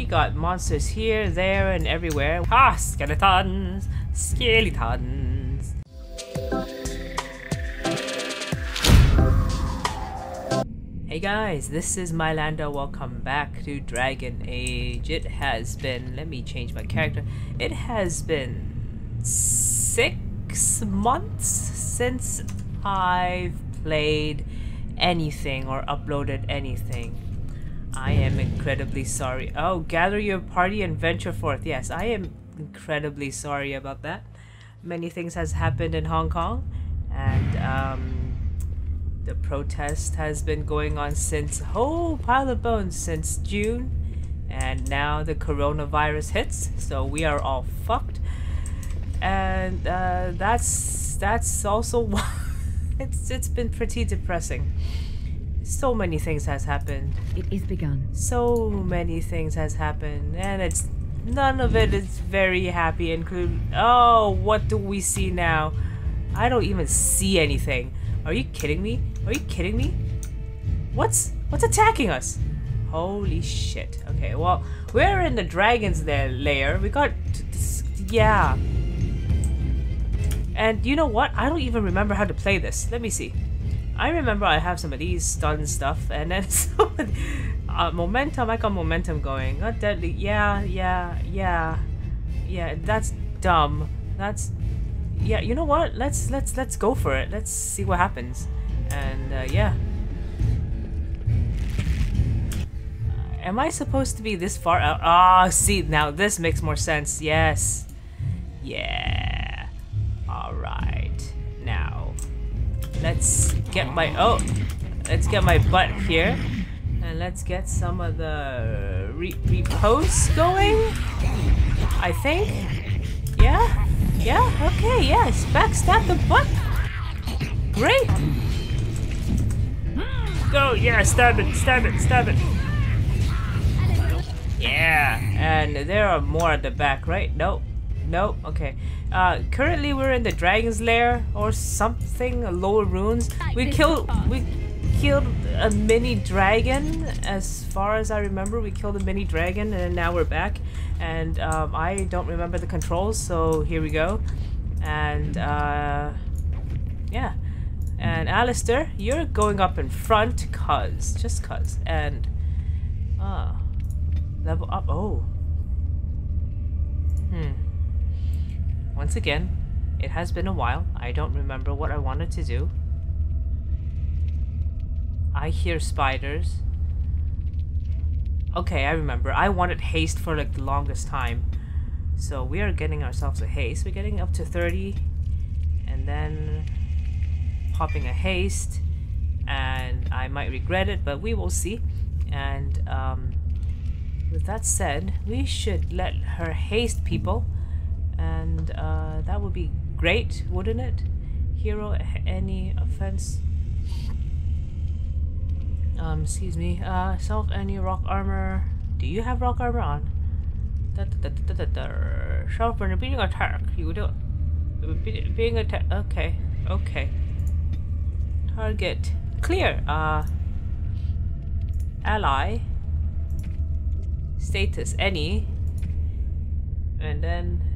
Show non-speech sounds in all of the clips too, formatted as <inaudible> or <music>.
We got monsters here, there, and everywhere. Ah, skeletons! Skeletons! Hey guys, this is Mylandah. Welcome back to Dragon Age. It has been, let me change my character. It has been six months since I've played anything or uploaded anything. I am incredibly sorry. Oh, gather your party and venture forth. Yes, I am incredibly sorry about that. Many things has happened in Hong Kong and um the protest has been going on since whole pile of bones since June and now the coronavirus hits so we are all fucked and uh, that's that's also <laughs> it's it's been pretty depressing so many things has happened. It is begun. so many things has happened and it's none of it is very happy include oh what do we see now? I don't even see anything. Are you kidding me? Are you kidding me? What's what's attacking us? Holy shit. Okay well we're in the dragon's la- lair. We got this, yeah. And you know what? I don't even remember how to play this. Let me see I remember I have some of these stun stuff, and then <laughs> some the- uh, momentum. I got momentum going. Not deadly. Yeah, yeah, yeah, yeah. That's dumb. That's yeah. You know what? Let's let's let's go for it. Let's see what happens. And uh, yeah. Am I supposed to be this far out? Ah, see now this makes more sense. Yes. Yeah. All right. Now let's get my oh let's get my butt here. And let's get some of the re reposts going I think. Yeah yeah okay yes backstab the butt. Great. Go yeah stab it stab it stab it. Yeah and there are more at the back right? Nope Nope. Okay. Uh, currently we're in the dragon's lair or something. Lower runes. We killed. We killed a mini dragon. As far as I remember, we killed a mini dragon, and now we're back. And um, I don't remember the controls, so here we go. And uh, yeah. And Alistair, you're going up in front, cause just cause. And ah, level up. Oh. Hmm. Once again, it has been a while. I don't remember what I wanted to do. I hear spiders. Okay, I remember. I wanted haste for like the longest time. So we are getting ourselves a haste. We're getting up to 30 and then popping a haste and I might regret it, but we will see. And um, with that said, we should let her haste people and uh, that would be great, wouldn't it? Hero, any offense? Um, excuse me. Uh, self any rock armor. Do you have rock armor on? Da, da, da, da, da, da. Self when being attack, you do it. Being attack. Okay, okay. Target clear. Uh, ally. Status any. And then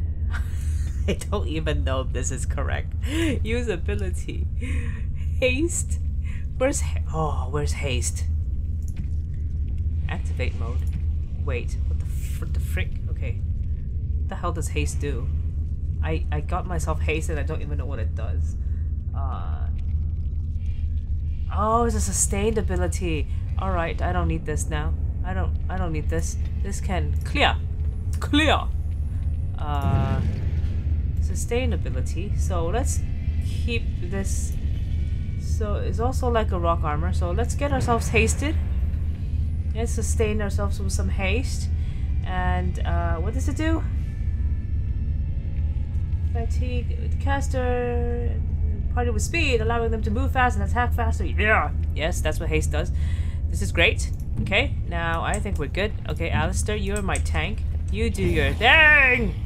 <laughs> I don't even know if this is correct. Usability. Haste. Where's ha oh? Where's haste? Activate mode. Wait. What the the frick? Okay. What the hell does haste do? I I got myself haste and I don't even know what it does. Uh. Oh, it's a sustained ability. All right. I don't need this now. I don't. I don't need this. This can clear. Clear. Uh sustainability. So let's keep this. So it's also like a rock armor. So let's get ourselves hasted. Let's sustain ourselves with some haste. And uh, what does it do? Fatigue caster party with speed, allowing them to move fast and attack faster. Yeah. Yes, that's what haste does. This is great. Okay, now I think we're good. Okay, Alistair, you're my tank. You do your thing!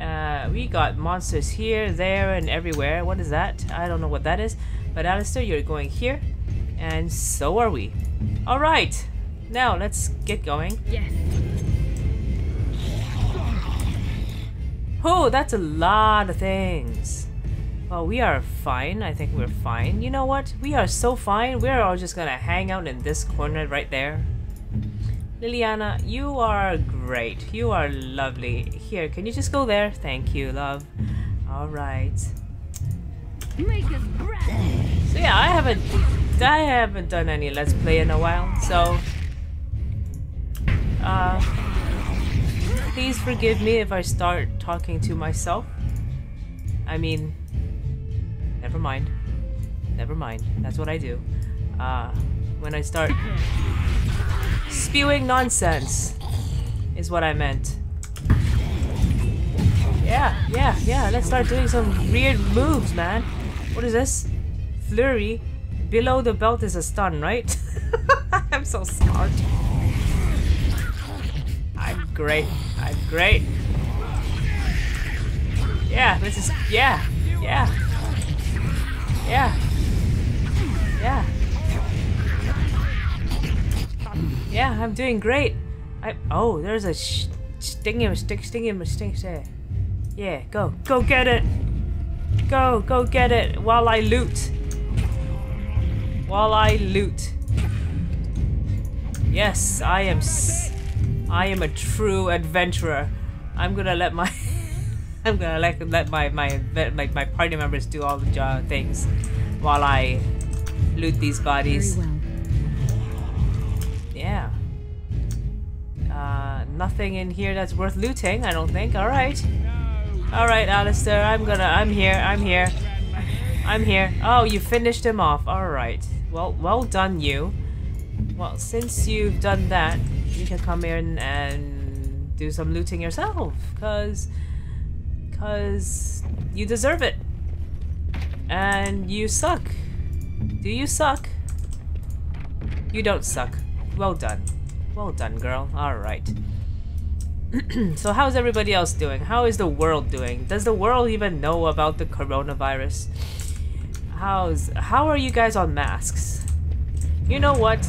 Uh, we got monsters here, there, and everywhere. What is that? I don't know what that is. But Alistair, you're going here. And so are we. Alright! Now, let's get going. Yes. Oh, that's a lot of things. Well, we are fine. I think we're fine. You know what? We are so fine. We're all just gonna hang out in this corner right there. Leliana, you are great. You are lovely. Here, can you just go there? Thank you, love. Alright. So yeah, I haven't I haven't done any Let's Play in a while, so uh please forgive me if I start talking to myself. I mean never mind. Never mind. That's what I do. Uh when I start spewing nonsense is what I meant. Yeah, yeah, yeah. Let's start doing some weird moves, man. What is this? Flurry. Below the belt is a stun, right? <laughs> I'm so smart. I'm great. I'm great. Yeah, this is... Yeah. Yeah. Yeah. Yeah. I'm doing great. I... Oh, there's a sh stinging, stick, stinging, sting, sting. Yeah, go. Go get it! Go, go get it while I loot. While I loot. Yes, I am I am a true adventurer. I'm gonna let my <laughs> I'm gonna let let my my my, my party members do all the job things while I loot these bodies. Well. Yeah. Uh, nothing in here that's worth looting, I don't think. Alright. Alright, Alistair, I'm gonna... I'm here, I'm here. I'm here. Oh, you finished him off. Alright. Well, well done, you. Well, since you've done that, you can come in and do some looting yourself. Cause... Cause... You deserve it. And you suck. Do you suck? You don't suck. Well done. Well done, girl. Alright. <clears throat> so how's everybody else doing? How is the world doing? Does the world even know about the coronavirus? How's how are you guys on masks? You know what?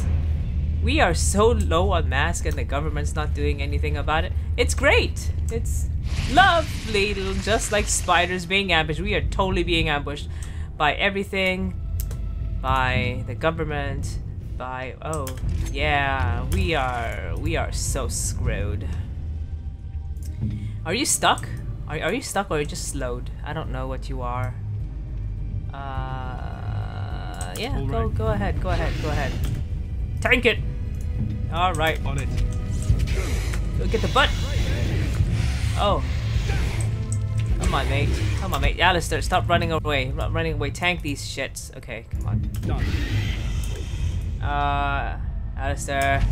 We are so low on masks and the government's not doing anything about it. It's great. It's lovely, just like spiders being ambushed. We are totally being ambushed by everything, by the government, by oh yeah, we are we are so screwed. Are you stuck? Are, are you stuck or are you just slowed? I don't know what you are. Uh, yeah, All go right. go ahead, go ahead, go ahead. Tank it! Alright, On it. go get the butt! Oh. Come on, mate. Come on, mate. Alistair, stop running away. Ru- running away. Tank these shits. Okay, come on. Done. Uh, Alistair.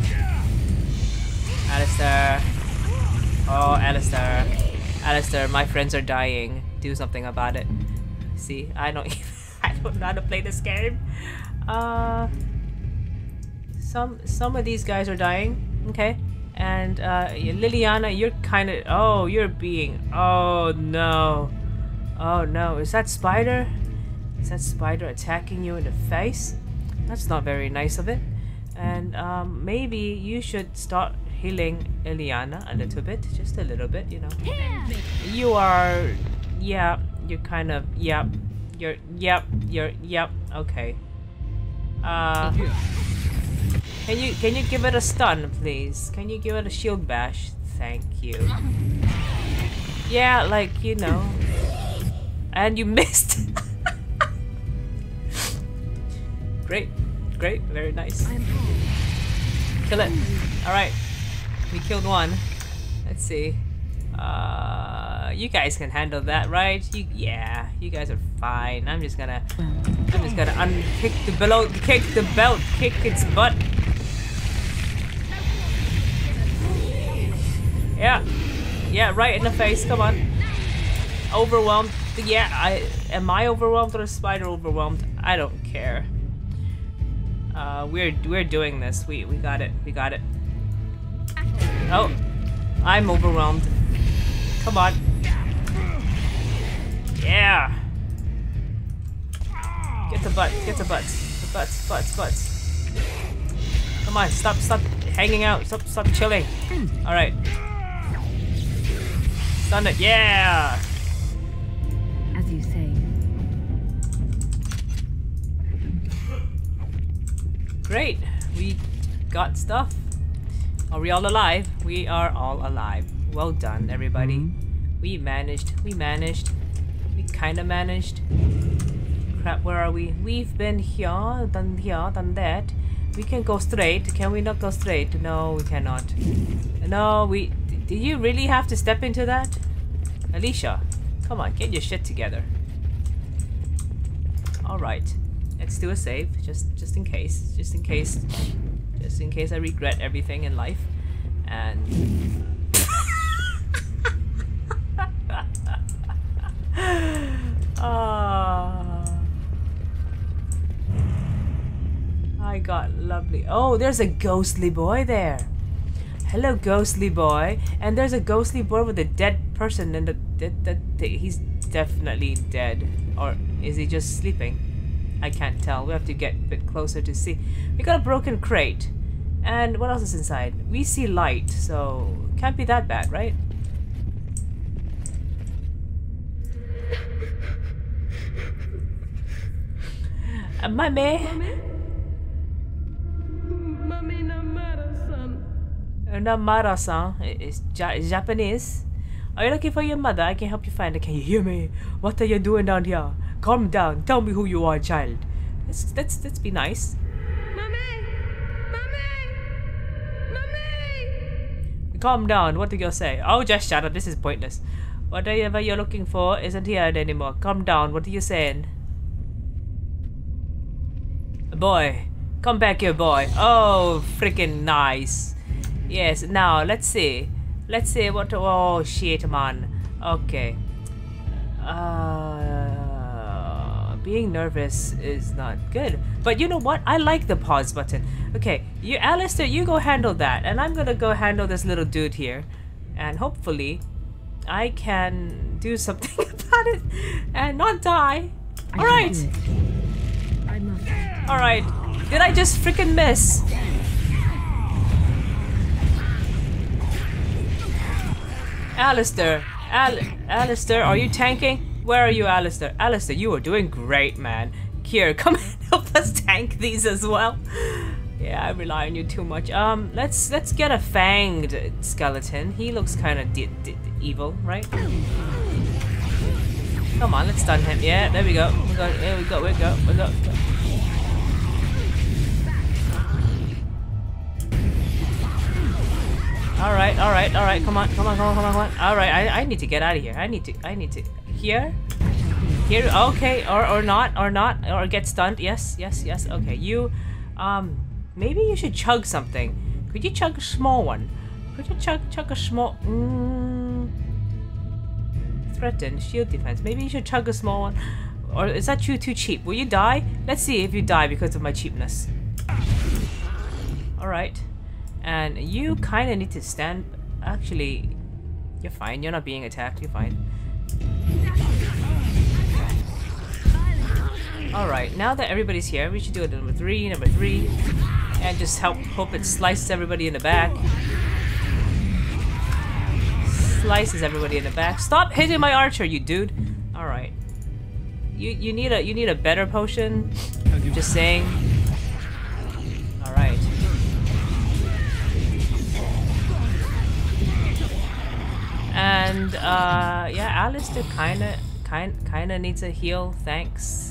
Alistair. Oh, Alistair. Alistair, my friends are dying. Do something about it. See, I don't <laughs> even, I don't know how to play this game. Uh, some some of these guys are dying. Okay, and uh, Leliana, you're kind of. Oh, you're being. Oh no. Oh no, is that spider? Is that spider attacking you in the face? That's not very nice of it. And um, maybe you should start healing Leliana a little bit, just a little bit, you know. You are, yeah, you're kind of, yep, you're, yep, you're, yep, okay. Uh, can you can you give it a stun, please? Can you give it a shield bash? Thank you. Yeah, like you know. And you <laughs> missed. great, great, very nice. I am home. Kill it. All right, we killed one. Let's see. Uh, you guys can handle that, right? You, yeah, you guys are fine. I'm just gonna, I'm just gonna unkick the below, kick the belt, kick its butt. Yeah, yeah, right in the face. Come on. Overwhelmed. Yeah, I am I overwhelmed or is Spider overwhelmed? I don't care. Uh, we're we're doing this. We we got it. We got it. Oh, I'm overwhelmed. Come on. Yeah. Get the butt. Get the butts. The butts. Butts. Butts. Come on. Stop. Stop hanging out. Stop. Stop chilling. All right. Stun it. Yeah. Great. We got stuff. Are we all alive? We are all alive. Well done, everybody. Mm-hmm. We managed. We managed. We kinda managed. Crap, where are we? We've been here, done here, done that. We can go straight. Can we not go straight? No, we cannot. No, we... Do you really have to step into that? Alycia, come on, get your shit together. Alright. Let's do a save, just just in case. Just in case. Just in case I regret everything in life. And... Ah. I got lovely. Oh, there's a ghostly boy there. Hello, ghostly boy. And there's a ghostly boy with a dead person, and the, the, the, he's definitely dead. Or is he just sleeping? I can't tell. We have to get a bit closer to see. We got a broken crate. And what else is inside? We see light, so can't be that bad, right? Uh, mommy? Mami Namara-san. Namara-san is ja Japanese. Are you looking for your mother? I can help you find her. Can you hear me? What are you doing down here? Calm down. Tell me who you are, child. Let's let's let's be nice. Mami! Mami! Mami! Calm down. What do you say? Oh, just shut up. This is pointless. Whatever you're looking for isn't here anymore. Calm down. What are you saying? Boy, come back here, boy. Oh, freaking nice. Yes. Now let's see. Let's see what. Oh shit, man. Okay. Uh, being nervous is not good. But you know what? I like the pause button. Okay, you, Alistair, you go handle that, and I'm gonna go handle this little dude here, and hopefully, I can do something <laughs> about it and not die. I All can right. do it. I must. All right. Did I just freaking miss? Alistair, Al Alistair, are you tanking? Where are you, Alistair? Alistair, you are doing great, man. Here, <laughs> come and help us tank these as well. Yeah, I rely on you too much. Um, let's let's get a fanged skeleton. He looks kind of evil, right? Come on, let's stun him. Yeah, there we go. We go. There we go. We go. We go. All right, all right, all right. Come on, come on, come on, come on, come on. All right, I, I need to get out of here. I need to, I need to. Here, here. Okay, or or not, or not, or get stunned. Yes, yes, yes. Okay, you, um, maybe you should chug something. Could you chug a small one? Could you chug chug a small? Mm, threaten shield defense. Maybe you should chug a small one. Or is that too too cheap? Will you die? Let's see if you die because of my cheapness. All right. And you kind of need to stand. Actually, you're fine. You're not being attacked. You're fine. Alright, now that everybody's here, we should do it number three, number three. And just help hope it slices everybody in the back. Slices everybody in the back. Stop hitting my archer, you dude! Alright. You you need a you need a better potion. Just saying. Alright. And uh, yeah, Alistair kinda kind kinda needs a heal, thanks.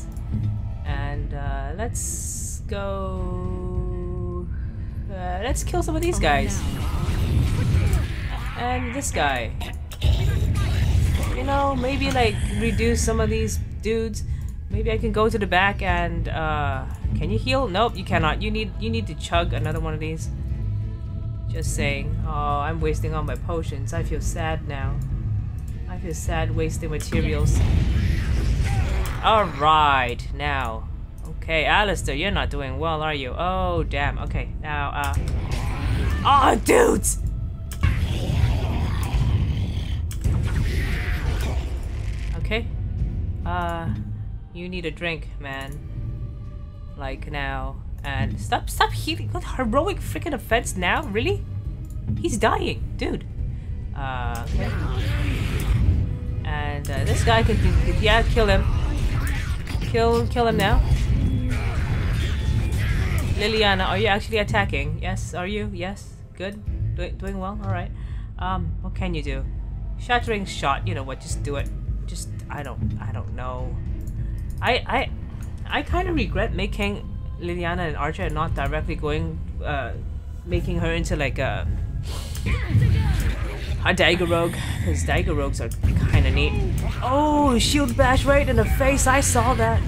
And uh, let's go. Uh, let's kill some of these guys. And this guy. You know, maybe like reduce some of these dudes. Maybe I can go to the back and uh, can you heal? Nope, you cannot. You need you need to chug another one of these. Just saying. Oh, I'm wasting all my potions. I feel sad now. I feel sad wasting materials. Alright, now. Okay, Alistair, you're not doing well, are you? Oh, damn. Okay, now, uh... Oh, dudes! Okay. Uh, you need a drink, man. Like now. And stop, stop healing. What heroic freaking offense now? Really? He's dying, dude. Uh, okay. And uh, this guy can, yeah, kill him. Kill, kill him now. Leliana, are you actually attacking? Yes, are you? Yes, good. Doing, doing well. All right. Um, what can you do? Shattering shot. You know what? Just do it. Just I don't, I don't know. I, I, I kind of regret making Leliana and archer not directly going, uh, making her into like a <coughs> a dagger rogue, because dagger rogues are kind of neat. Oh, shield bash right in the face. I saw that.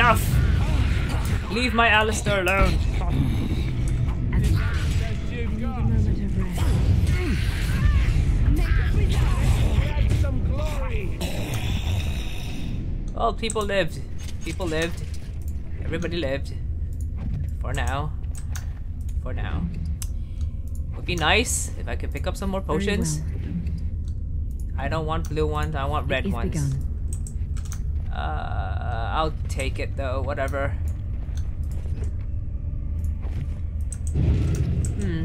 Enough! Leave my Alistair alone. As you say. Need a moment of rest. Well, people lived. People lived. Everybody lived. For now. For now. Would be nice if I could pick up some more potions. I don't want blue ones, I want red ones. begun. Uh, I'll take it though, whatever. Hmm.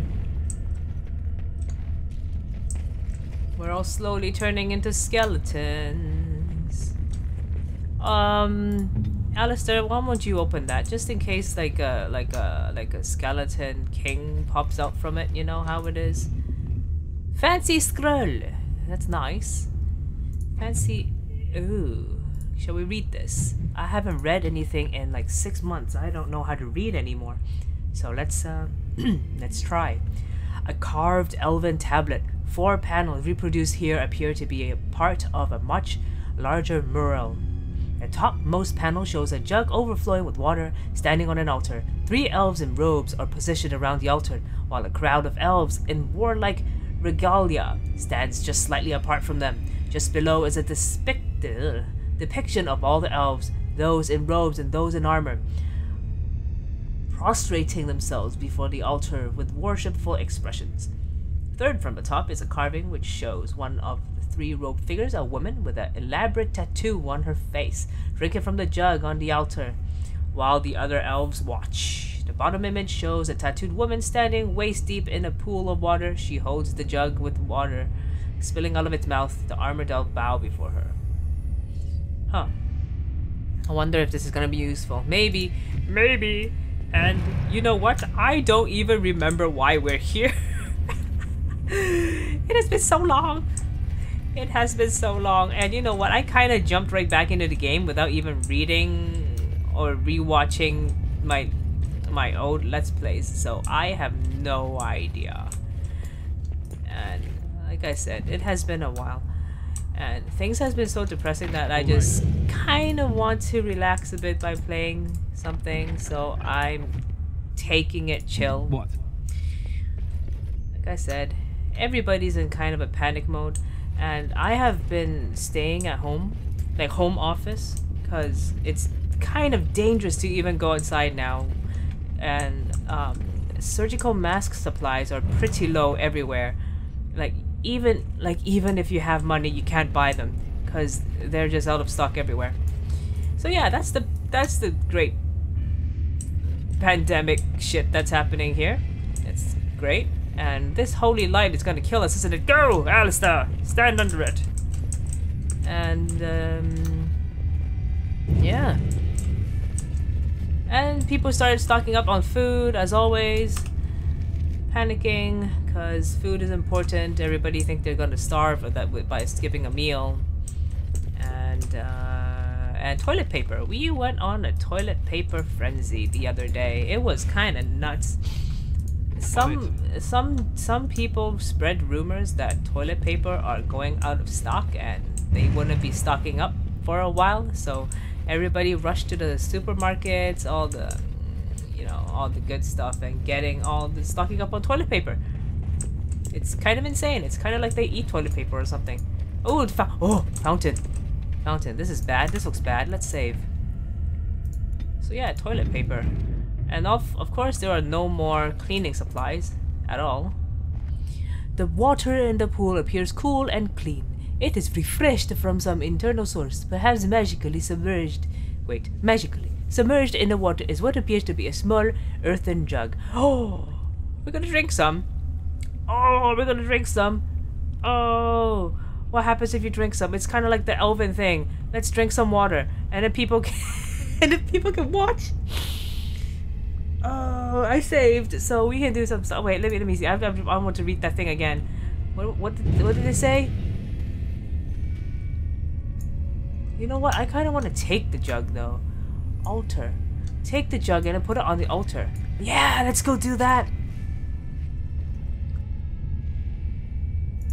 We're all slowly turning into skeletons. Um, Alistair, why won't you open that? Just in case like a like a like a skeleton king pops out from it, you know how it is. Fancy scroll. That's nice. Fancy ooh. Shall we read this? I haven't read anything in like six months. I don't know how to read anymore. So let's uh <clears throat> let's try. A carved elven tablet. Four panels reproduced here appear to be a part of a much larger mural. The topmost panel shows a jug overflowing with water standing on an altar. Three elves in robes are positioned around the altar, while a crowd of elves in warlike regalia stands just slightly apart from them. Just below is a despic- depiction of all the elves, those in robes and those in armor, prostrating themselves before the altar with worshipful expressions. Third from the top is a carving which shows one of the three robed figures, a woman with an elaborate tattoo on her face, drinking from the jug on the altar, while the other elves watch. The bottom image shows a tattooed woman standing waist deep in a pool of water. She holds the jug with water spilling out of its mouth. The armored elf bow before her. Huh. I wonder if this is gonna be useful. Maybe. Maybe. And you know what? I don't even remember why we're here. <laughs> it has been so long. It has been so long. And you know what? I kind of jumped right back into the game without even reading or rewatching my my old let's plays. So I have no idea. And like I said, it has been a while. And things has been so depressing that I just kind of want to relax a bit by playing something. So I'm taking it chill What? like I said, everybody's in kind of a panic mode, and I have been staying at home, like home office, because it's kind of dangerous to even go outside now, and um, surgical mask supplies are pretty low everywhere. Like even like even if you have money, you can't buy them because they're just out of stock everywhere. So yeah, that's the that's the great pandemic shit that's happening here. It's great. And this holy light is gonna kill us, isn't it? Go, Alistair! Stand under it! And, um... Yeah. And people started stocking up on food, as always. Panicking, because food is important. Everybody think they're gonna starve that by skipping a meal. And, uh, and toilet paper. We went on a toilet paper frenzy the other day. It was kind of nuts. Some some some people spread rumors that toilet paper are going out of stock and they wouldn't be stocking up for a while. So everybody rushed to the supermarkets, all the you know all the good stuff, and getting all the stocking up on toilet paper. It's kind of insane. It's kind of like they eat toilet paper or something. Oh, oh, fountain, fountain. This is bad. This looks bad. Let's save. So yeah, toilet paper. And of, of course, there are no more cleaning supplies at all. The water in the pool appears cool and clean. It is refreshed from some internal source, perhaps magically submerged. Wait, magically Submerged in the water is what appears to be a small earthen jug. Oh, <gasps> we're gonna drink some. Oh, we're gonna drink some. Oh, what happens if you drink some? It's kind of like the elven thing. Let's drink some water, and then people can, <laughs> and then people can watch. Oh, I saved, so we can do some stuff. Wait, let me let me see. I, I, I want to read that thing again. What what did, what did it say? You know what? I kind of want to take the jug though. Altar. Take the jug and put it on the altar. Yeah, let's go do that.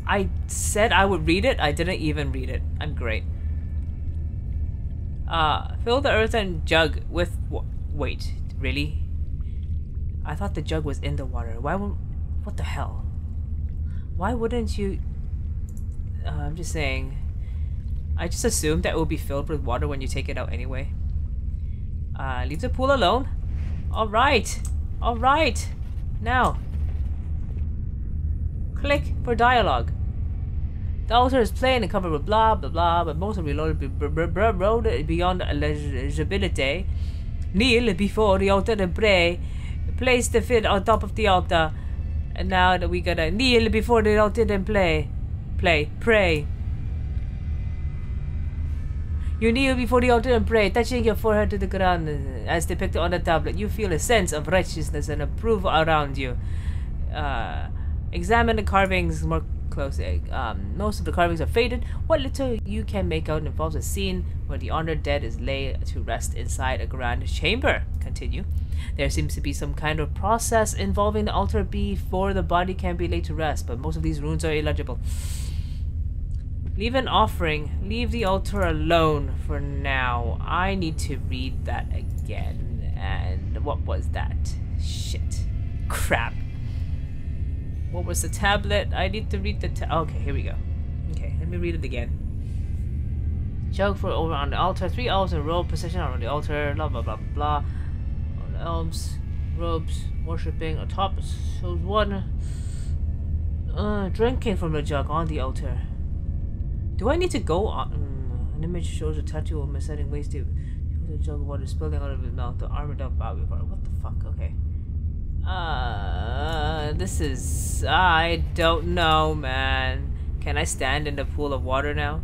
I said I would read it. I didn't even read it. I'm great. Uh, fill the earthen jug with. wait, really? I thought the jug was in the water. Why would. What the hell? Why wouldn't you. Uh, I'm just saying. I just assumed that it would be filled with water when you take it out anyway. Uh, leave the pool alone. Alright. Alright. Now. Click for dialogue. The altar is plain and covered with blah blah blah, but most of the road beyond eligibility. Kneel before the altar and pray. Place the feet on top of the altar. And now that we gotta kneel before the altar and play. Play. Pray. You kneel before the altar and pray, touching your forehead to the ground as depicted on the tablet. You feel a sense of righteousness and approval around you. Uh, examine the carvings more closely. Um, most of the carvings are faded. What little you can make out involves a scene where the honored dead is laid to rest inside a grand chamber. Continue. There seems to be some kind of process involving the altar before the body can be laid to rest, but most of these runes are illegible. Leave an offering. Leave the altar alone for now. I need to read that again. And what was that? Shit. Crap. What was the tablet? I need to read the Okay, here we go. Okay, let me read it again. Jug for over on the altar. Three elves in a row position on the altar. Blah blah blah blah. On elves, robes, worshipping atop shows one uh, drinking from the jug on the altar. Do I need to go on? Mm, an image shows a tattoo of a setting waist the jug of water spilling out of his mouth. The armored up before. What the fuck? Okay. Uh, this is. I don't know, man. Can I stand in the pool of water now?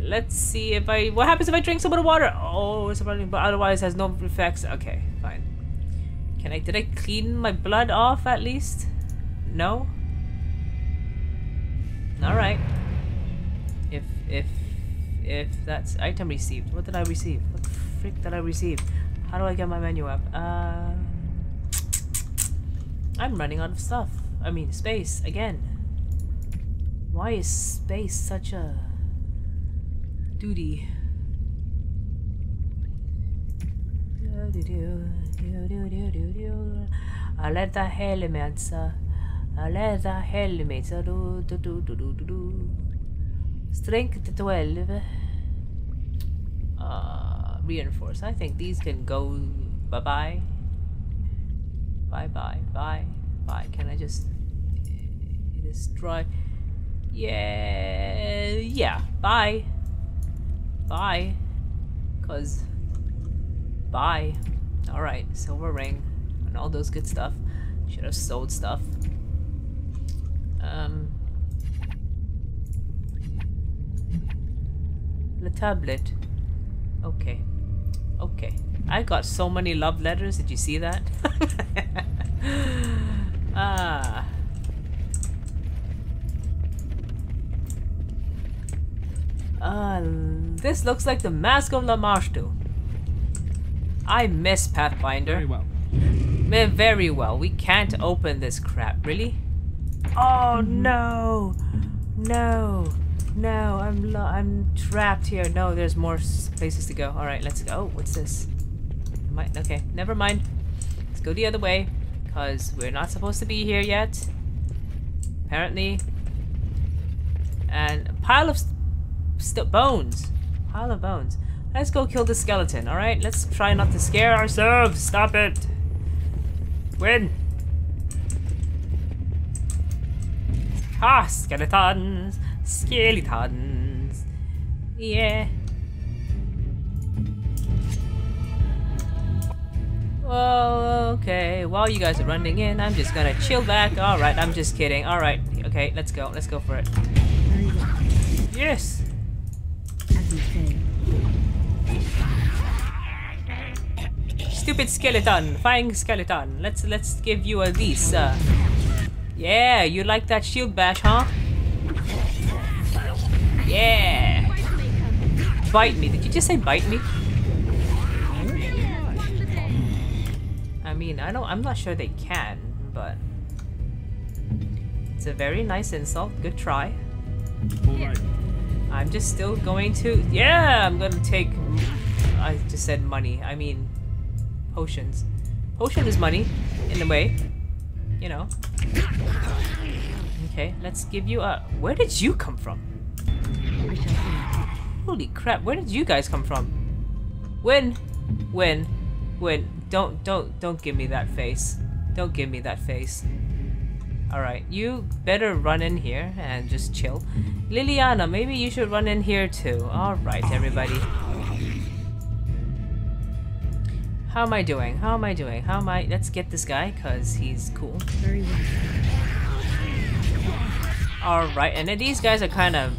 Let's see if I. What happens if I drink some of the water? Oh, it's running, but otherwise has no effects. Okay, fine. Can I? Did I clean my blood off at least? No. All right. If if if that's item received, what did I receive? What the frick did I receive? How do I get my menu up? Uh, I'm running out of stuff. I mean, space again. Why is space such a duty? Alerta helmetsa. Alerta helmetsa. Strength 12. Uh, reinforce. I think these can go bye-bye. Bye-bye. Bye. Bye. Can I just destroy? Yeah. Yeah. Bye. Bye. Cause. Bye. Alright. Silver ring. And all those good stuff. Should have sold stuff. Um. The tablet. Okay. Okay. I got so many love letters. Did you see that? <laughs> ah. Uh, this looks like the Mask of Lamashtu. I miss Pathfinder. Very well. Very well. We can't open this crap. Really? Oh no! No! No! I'm I'm trapped here. No, there's more places to go. All right, let's go. Oh, what's this? I- okay, never mind. Let's go the other way, cause we're not supposed to be here yet. Apparently. And a pile of bones. Pile of bones. Let's go kill the skeleton. All right, let's try not to scare ourselves. Stop it. Win. Ah, skeletons, Skeletons. Yeah. Well, okay. While you guys are running in, I'm just gonna chill back. Alright, I'm just kidding. Alright. Okay, let's go. Let's go for it. Yes! Stupid skeleton. Flying skeleton. Let's let's give you a these. Yeah, you like that shield bash, huh? Yeah! Bite me. Did you just say bite me? I mean, I don't. I'm not sure they can, but it's a very nice insult. Good try. I'm just still going to. Yeah, I'm gonna take. I just said money. I mean, potions. Potion is money, in a way. You know. Okay, let's give you a. Where did you come from? I shall see. Holy crap! Where did you guys come from? Win, win, win. Don't, don't, don't give me that face. Don't give me that face. Alright, you better run in here and just chill. Leliana, maybe you should run in here too. Alright, everybody. How am I doing? How am I doing? How am I? Let's get this guy, because he's cool. Very well. Alright, and then these guys are kind of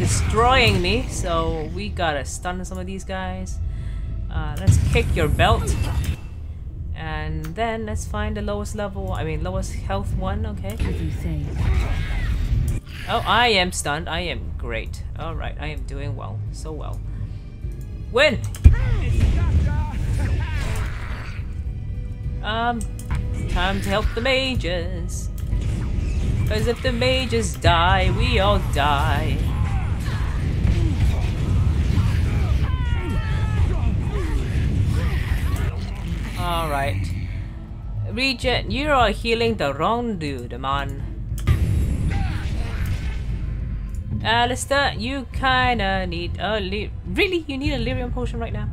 destroying me, so we gotta stun some of these guys. Uh, let's kick your belt. And then let's find the lowest level, I mean lowest health one, okay. As you say. Oh, I am stunned. I am great. Alright, I am doing well. So well. Win! Um, time to help the mages. Cause if the mages die, we all die. Alright. Regent, you are healing the wrong dude, man. Alistair, you kinda need a really you need a lyrium potion right now.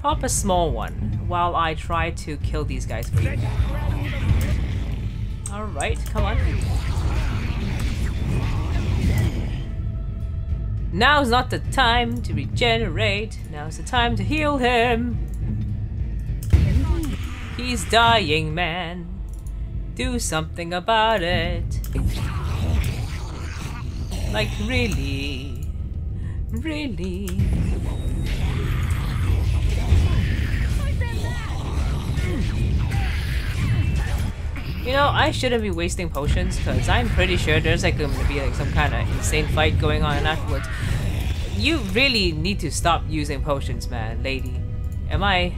Pop a small one while I try to kill these guys for you. All right, come on. Now's not the time to regenerate. Now's the time to heal him. He's dying, man. Do something about it. Like, really? Really? You know, I shouldn't be wasting potions because I'm pretty sure there's like going to be like some kind of insane fight going on afterwards. You really need to stop using potions, man, lady. Am I?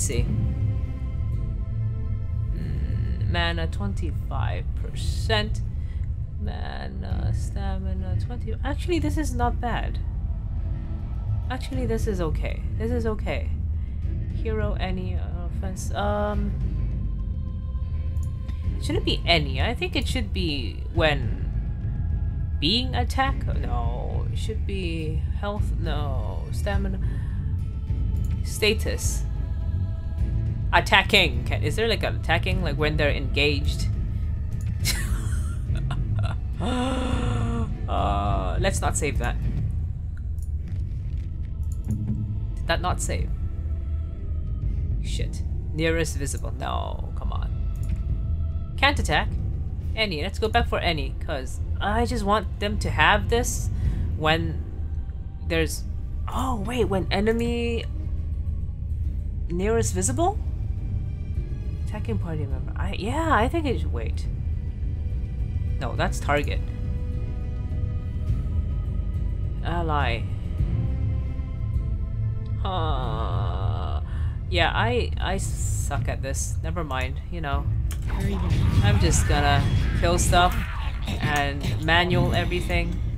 Let's see. Mm, mana 25%. Mana, stamina 20. Actually, this is not bad. Actually, this is okay. This is okay. Hero, any offense. Um. Shouldn't be any. I think it should be when being attacked. No, it should be health. No, stamina. Status. Attacking. Is there like an attacking like when they're engaged? <laughs> uh, let's not save that. Did that not save? Shit. Nearest visible. No, come on. Can't attack. Any. Let's go back for any, because I just want them to have this when there's... Oh, wait, when enemy nearest visible? Attacking party member. I Yeah, I think it should wait. No, that's target. Ally. Uh, yeah, I I suck at this. Never mind, you know. I'm just gonna kill stuff and manual everything.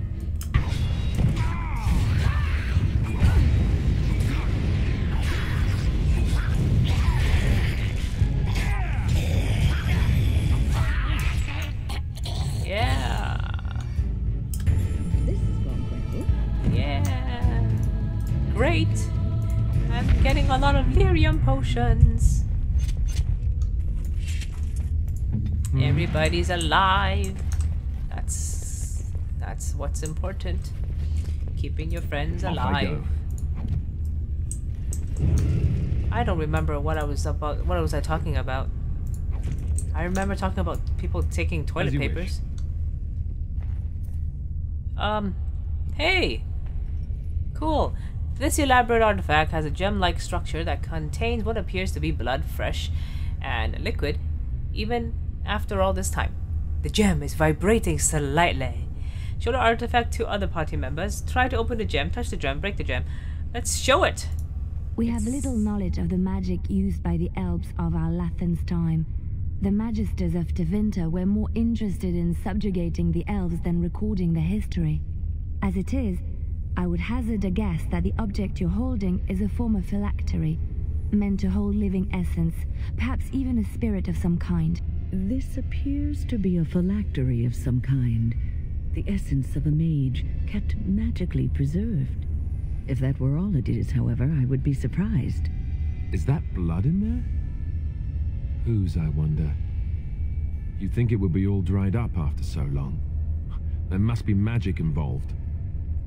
Lot of lyrium potions. Everybody's alive. That's that's what's important. Keeping your friends Off alive. go. I don't remember what I was about. What was I talking about? I remember talking about people taking toilet papers. Um, hey! Cool. This elaborate artifact has a gem-like structure that contains what appears to be blood, fresh and liquid, even after all this time. The gem is vibrating slightly. Show the artifact to other party members. Try to open the gem, touch the gem, break the gem. Let's show it! We have little knowledge of the magic used by the elves of Arlathan's time. The magisters of Tevinter were more interested in subjugating the elves than recording their history. As it is, I would hazard a guess that the object you're holding is a form of phylactery, meant to hold living essence, perhaps even a spirit of some kind. This appears to be a phylactery of some kind. The essence of a mage kept magically preserved. If that were all it is, however, I would be surprised. Is that blood in there? Whose, I wonder? You'd think it would be all dried up after so long. There must be magic involved.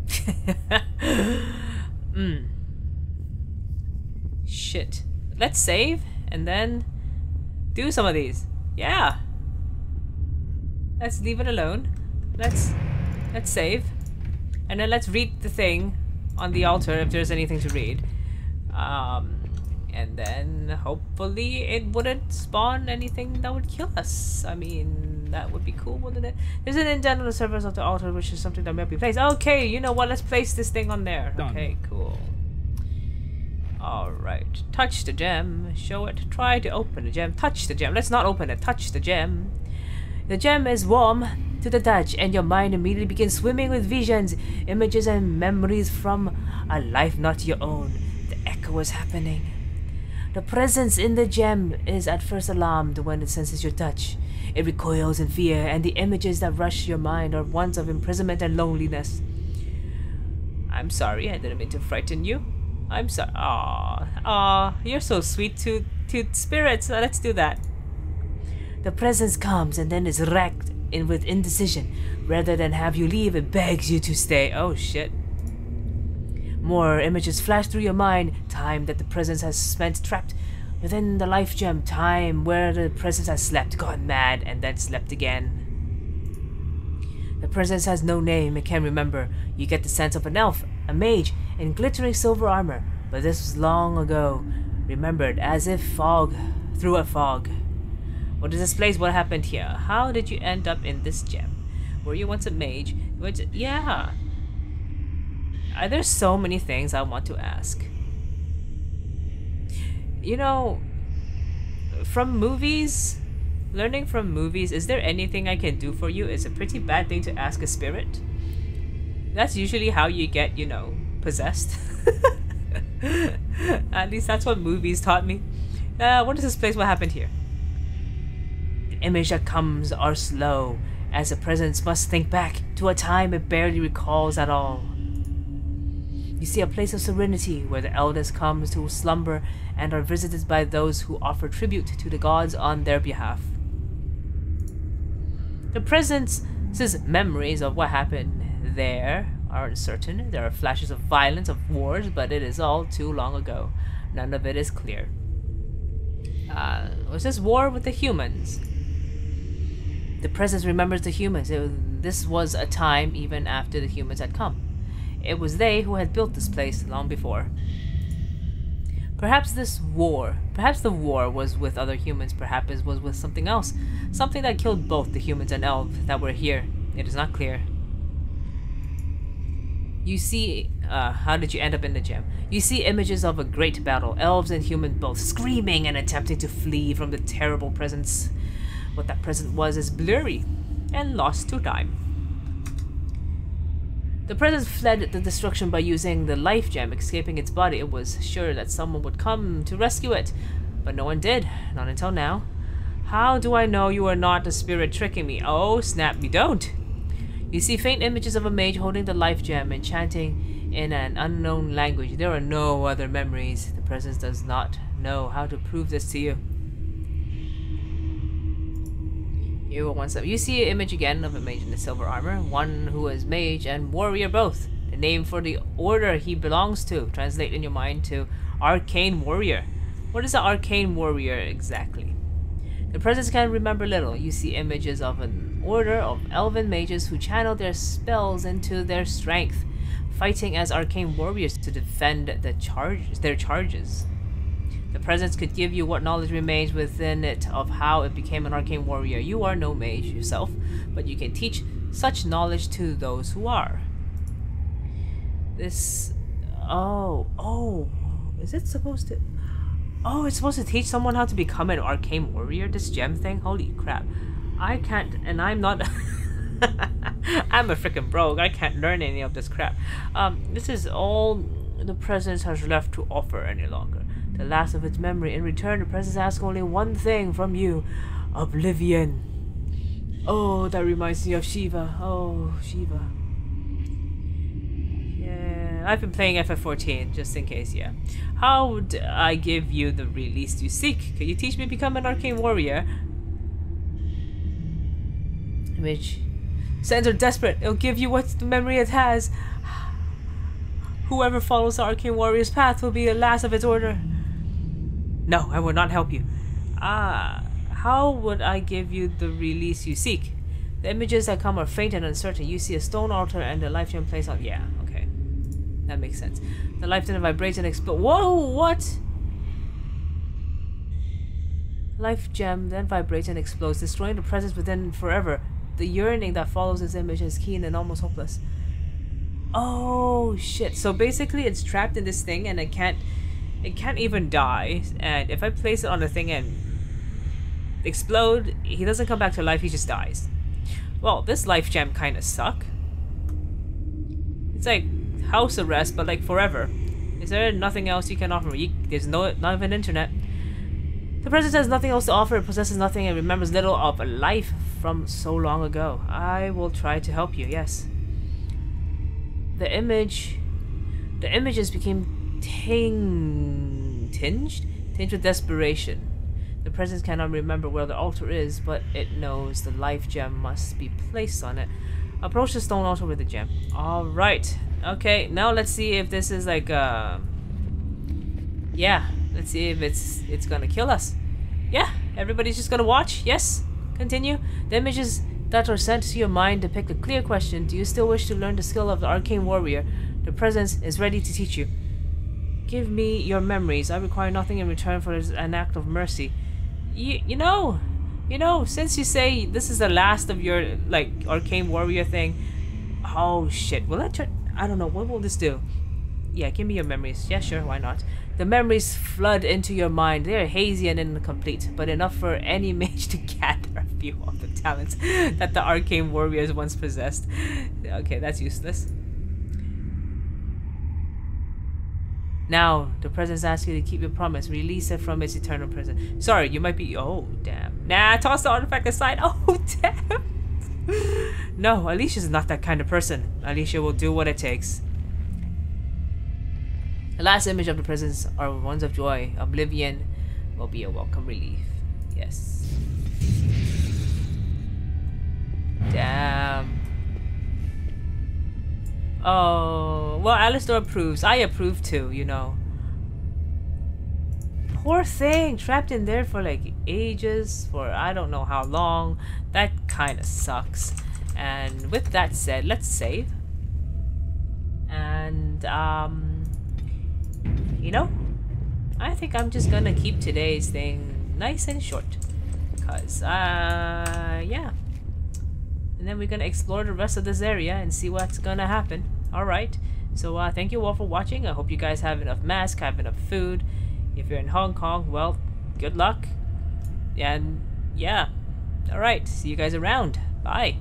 <laughs> mm. Shit. Let's save and then do some of these. Yeah. Let's leave it alone. Let's let's save. And then let's read the thing on the altar if there's anything to read. Um and then hopefully it wouldn't spawn anything that would kill us. I mean, that would be cool, wouldn't it? There's an indent on the surface of the altar, which is something that might be placed. Okay, you know what? Let's place this thing on there. Done. Okay, cool. Alright. Touch the gem. Show it. Try to open the gem. Touch the gem. Let's not open it. Touch the gem. The gem is warm to the touch, and your mind immediately begins swimming with visions, images, and memories from a life not your own. The echo is happening. The presence in the gem is at first alarmed when it senses your touch. It recoils in fear, and the images that rush your mind are ones of imprisonment and loneliness. I'm sorry, I didn't mean to frighten you. I'm sorry. Aw, aw, you're so sweet to to spirits. Uh, Let's do that. The presence comes and then is wrecked in with indecision. Rather than have you leave, it begs you to stay. Oh shit. More images flash through your mind. Time that the presence has spent trapped within the life gem. Time where the presence has slept, gone mad, and then slept again. The presence has no name it can remember. You get the sense of an elf, a mage, in glittering silver armor, but this was long ago. Remembered as if fog through a fog. What is this place? What happened here? How did you end up in this gem? Were you once a mage? Which, yeah. There's so many things I want to ask. You know, from movies, learning from movies, is there anything I can do for you? Is a pretty bad thing to ask a spirit. That's usually how you get, you know, possessed. <laughs> At least that's what movies taught me. Uh, what is this place? What happened here? The image that comes are slow, as the presence must think back to a time it barely recalls at all. You see a place of serenity where the elders come to slumber and are visited by those who offer tribute to the gods on their behalf. The presence, presence's memories of what happened there are uncertain. There are flashes of violence, of wars, but it is all too long ago. None of it is clear. Uh, was this war with the humans? The presence remembers the humans. It- this was a time even after the humans had come. It was they who had built this place long before. Perhaps this war, perhaps the war was with other humans, perhaps it was with something else. Something that killed both the humans and elves that were here. It is not clear. You see, uh, how did you end up in the gem? You see images of a great battle, elves and humans both screaming and attempting to flee from the terrible presence. What that presence was is blurry and lost to time. The presence fled the destruction by using the life gem, escaping its body. It was sure that someone would come to rescue it, but no one did, not until now. How do I know you are not a spirit tricking me? Oh, snap, you don't! You see faint images of a mage holding the life gem and chanting in an unknown language. There are no other memories. The presence does not know how to prove this to you. You will want some. You see an image again of a mage in the silver armor, one who is mage and warrior both. The name for the order he belongs to. Translate in your mind to arcane warrior. What is an arcane warrior exactly? The presence can remember little. You see images of an order of elven mages who channel their spells into their strength, fighting as arcane warriors to defend the charge their charges. The presence could give you what knowledge remains within it of how it became an arcane warrior. You are no mage yourself, but you can teach such knowledge to those who are. This... Oh, oh, is it supposed to... Oh, it's supposed to teach someone how to become an arcane warrior, this gem thing? Holy crap. I can't, and I'm not... <laughs> I'm a freaking brogue. I can't learn any of this crap. Um, this is all the presence has left to offer any longer. The last of its memory. In return, the presence asks only one thing from you. Oblivion. Oh, that reminds me of Shiva. Oh, Shiva. Yeah, I've been playing FF14, just in case, yeah. How would I give you the release you seek? Could you teach me to become an arcane warrior? Which Sands are desperate. It'll give you what the memory it has. Whoever follows the arcane warrior's path will be the last of its order. No, I will not help you. Ah, how would I give you the release you seek? The images that come are faint and uncertain. You see a stone altar and a life gem placed on. Yeah, okay. that makes sense. The life didn't vibrate and explodes- Whoa, what? Life gem then vibrates and explodes, destroying the presence within forever. The yearning that follows this image is keen and almost hopeless. Oh shit. So basically it's trapped in this thing and it can't it can't even die. And if I place it on the thing and explode, he doesn't come back to life, he just dies. Well, this life gem kinda suck. It's like house arrest, but like forever. Is there nothing else you can offer me? there's no not even internet. The presence has nothing else to offer. It possesses nothing and remembers little of a life from so long ago. I will try to help you. Yes. The image, the images became ting tinged, tinged with desperation. The presence cannot remember where the altar is, but it knows the life gem must be placed on it. Approach the stone altar with the gem. Alright. Okay, now let's see if this is like, uh... Yeah, let's see if it's it's gonna kill us. Yeah, everybody's just gonna watch. Yes, continue. The images that are sent to your mind depict a clear question. Do you still wish to learn the skill of the arcane warrior? The presence is ready to teach you. Give me your memories. I require nothing in return for an act of mercy. You, you know, you know, since you say this is the last of your, like, arcane warrior thing, oh shit, will that turn, I don't know, what will this do? Yeah, give me your memories. Yeah, sure, why not? The memories flood into your mind. They are hazy and incomplete, but enough for any <laughs> mage to gather <laughs> of the talents that the arcane warriors once possessed. Okay, that's useless. Now, the presence asks you to keep your promise. Release it from its eternal prison. Sorry, you might be... Oh, damn. Nah, toss the artifact aside. <laughs> Oh, damn. no, Alycia's not that kind of person. Alicia will do what it takes. The last image of the presence are ones of joy. Oblivion will be a welcome relief. Yes. Damn. Oh, well, Alistair approves. I approve too, you know. Poor thing, trapped in there for like ages, for I don't know how long. That kind of sucks. And with that said, let's save. And, um, you know, I think I'm just gonna keep today's thing nice and short. Because, uh, yeah. And then we're gonna explore the rest of this area and see what's gonna happen. Alright, so uh, thank you all for watching. I hope you guys have enough masks, have enough food. If you're in Hong Kong, well, good luck. And yeah. Alright, see you guys around. Bye.